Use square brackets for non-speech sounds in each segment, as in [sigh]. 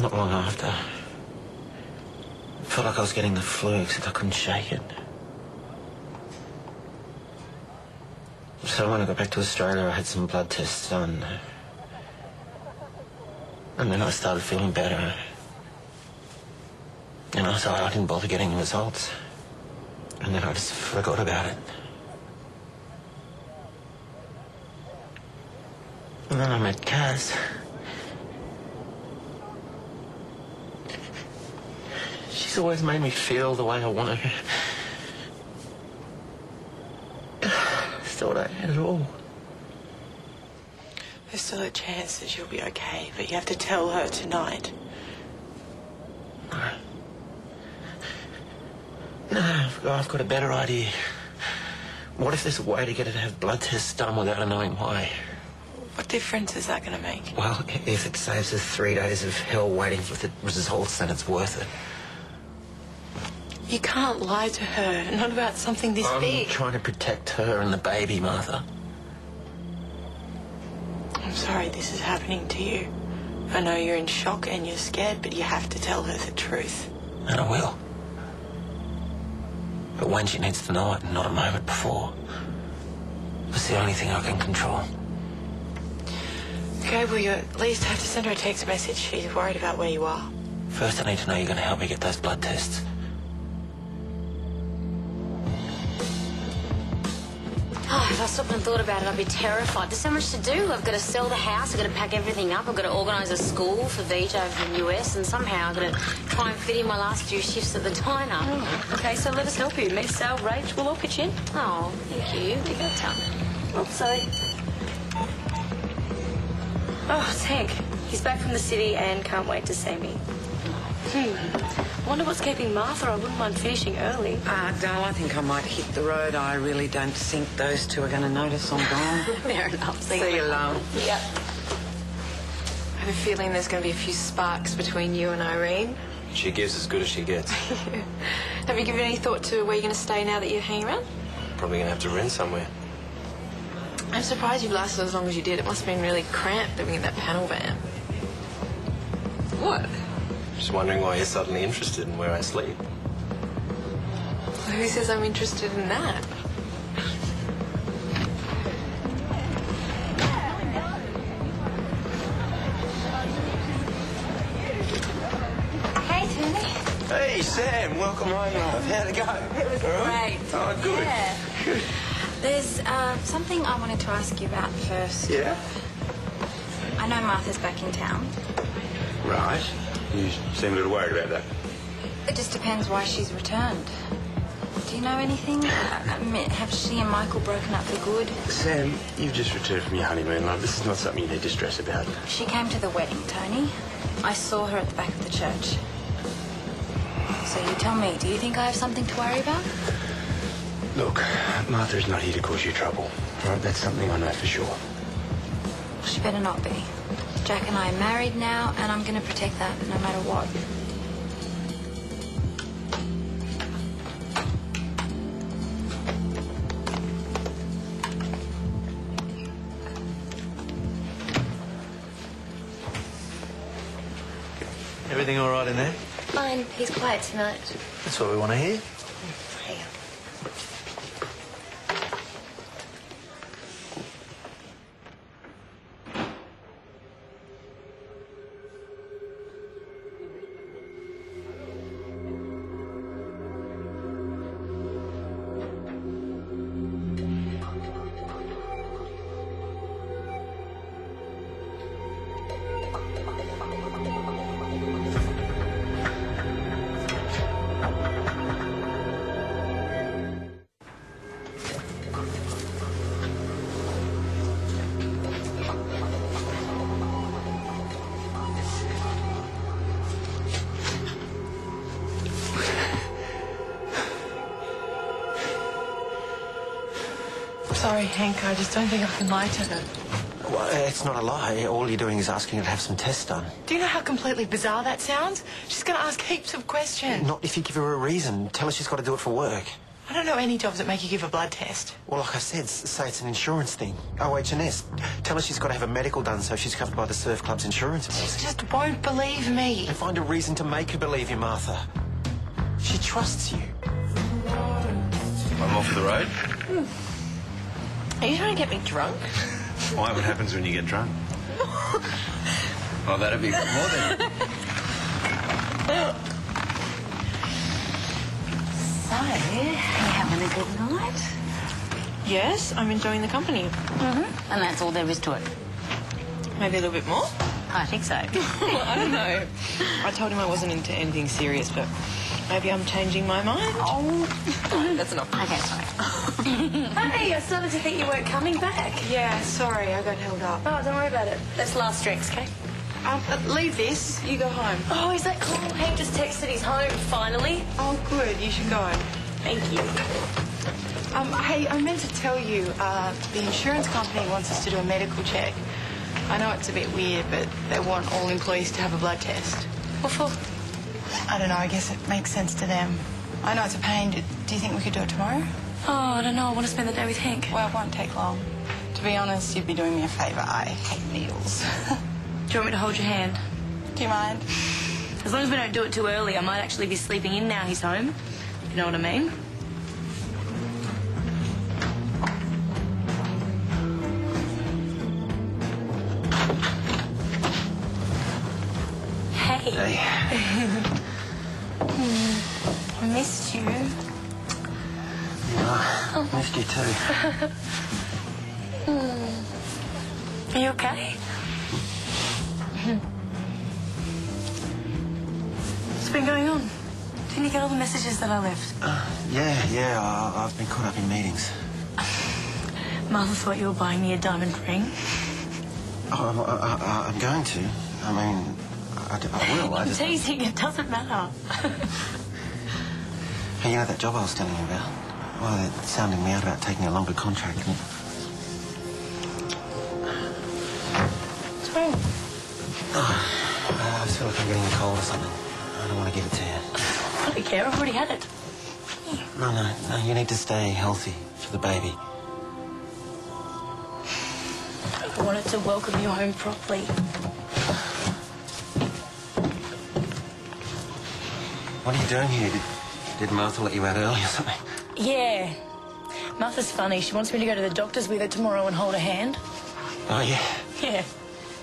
Not long after. I felt like I was getting the flu, except I couldn't shake it. So when I got back to Australia, I had some blood tests done. And then I started feeling better. And I, so I didn't bother getting the results. And then I just forgot about it. And then I met Kaz. She's always made me feel the way I want to. [sighs] Thought I had it all. There's still a chance that she'll be okay, but you have to tell her tonight. [sighs] No, I've got, I've got a better idea. What if there's a way to get her to have blood tests done without her knowing why? What difference is that going to make? Well, if it saves us three days of hell waiting for the results, then it's worth it. You can't lie to her, not about something this big. I'm trying to protect her and the baby, Martha. I'm sorry this is happening to you. I know you're in shock and you're scared, but you have to tell her the truth. And I will. But when she needs to know it, not a moment before. It's the only thing I can control. Okay, well, you at least have to send her a text message. She's worried about where you are. First, I need to know you're going to help me get those blood tests. If I stopped and thought about it, I'd be terrified. There's so much to do. I've got to sell the house, I've got to pack everything up, I've got to organise a school for Vijay over in the US, and somehow I've got to try and fit in my last few shifts at the diner. Oh, okay, so let us help you. Me, Sal, Rach, we'll all pitch in. Oh, thank you. You got to tell. Oh, sorry. Oh, it's Hank. He's back from the city and can't wait to see me. Hmm. Wonder what's keeping Martha. I wouldn't mind finishing early. Uh, Dale, I think I might hit the road. I really don't think those two are going to notice I'm gone. [laughs] Fair enough. See you, love. Yep. I have a feeling there's going to be a few sparks between you and Irene. She gives as good as she gets. [laughs] Have you given any thought to where you're going to stay now that you're hanging around? Probably gonna have to rent somewhere. I'm surprised you've lasted as long as you did. It must have been really cramped living in that panel van. What? Just wondering why you're suddenly interested in where I sleep. Who says I'm interested in that? Hey, Tony. Hey, Sam, welcome home, love. How'd it go? It was great. Oh, good. Yeah. There's uh, something I wanted to ask you about first. Yeah? I know Martha's back in town. Right. You seem a little worried about that. It just depends why she's returned. Do you know anything? I I mean, have she and Michael broken up for good? Sam, you've just returned from your honeymoon, love. This is not something you need to stress about. She came to the wedding, Tony. I saw her at the back of the church. So you tell me, do you think I have something to worry about? Look, Martha's not here to cause you trouble. Right, that's something I know for sure. She better not be. Jack and I are married now, and I'm going to protect that no matter what. Everything all right in there? Fine, he's quiet tonight. That's what we want to hear. Sorry, Hank, I just don't think I can lie to her. Well, it's not a lie. All you're doing is asking her to have some tests done. Do you know how completely bizarre that sounds? She's going to ask heaps of questions. Not if you give her a reason. Tell her she's got to do it for work. I don't know any jobs that make you give a blood test. Well, like I said, say it's an insurance thing. OH&S. Tell her she's got to have a medical done so she's covered by the surf club's insurance She just won't believe me. And find a reason to make her believe you, Martha. She trusts you. I'm off the road. Hmm. Are you trying to get me drunk? Why? What happens when you get drunk? well, that'd be more than. So, you having a good night? Yes, I'm enjoying the company. Mm-hmm. And that's all there is to it. Maybe a little bit more. I think so. [laughs] I don't know. I told him I wasn't into anything serious, but maybe I'm changing my mind. oh. [laughs] That's enough. Okay, sorry. [laughs] Hey, I started to think you weren't coming back. Yeah, sorry, I got held up. Oh, don't worry about it. That's last drinks, okay? Um, uh, leave this. You go home. Oh, is that cool? Hank just texted he's home, finally. Oh, good. You should go. Thank you. Um, hey, I meant to tell you, uh, the insurance company wants us to do a medical check. I know it's a bit weird, but they want all employees to have a blood test. What for? I don't know. I guess it makes sense to them. I know it's a pain. Do, do you think we could do it tomorrow? Oh, I don't know. I want to spend the day with Hank. Well, it won't take long. To be honest, you'd be doing me a favour. I hate needles. [laughs] Do you want me to hold your hand? do you mind? As long as we don't do it too early, I might actually be sleeping in now he's home. You know what I mean? Hey. Hey. I missed you. Yeah, missed you too. Hmm. Are you okay? Hmm. What's been going on? Didn't you get all the messages that I left? Uh, yeah, yeah, I, I've been caught up in meetings. Martha thought you were buying me a diamond ring. Oh, I, I, I'm going to. I mean, I, I will. I just... teasing. It doesn't matter. [laughs] Hey, you know that job I was telling you about? Well, they're sounding me out about taking a longer contract. And... What's wrong? I feel like I'm getting a cold or something. I don't want to give it to you. I don't care. I've already had it. No, no, no. You need to stay healthy for the baby. I wanted to welcome you home properly. What are you doing here? Did, did Martha let you out early or something? Yeah. Martha's funny. She wants me to go to the doctor's with her tomorrow and hold her hand. Oh, yeah. Yeah.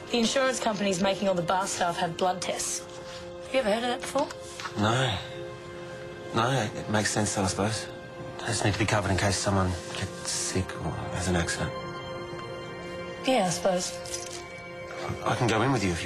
The insurance company's making all the bar staff have blood tests. Have you ever heard of that before? No. No, it makes sense, though, I suppose. I just need to be covered in case someone gets sick or has an accident. Yeah, I suppose. I can go in with you if you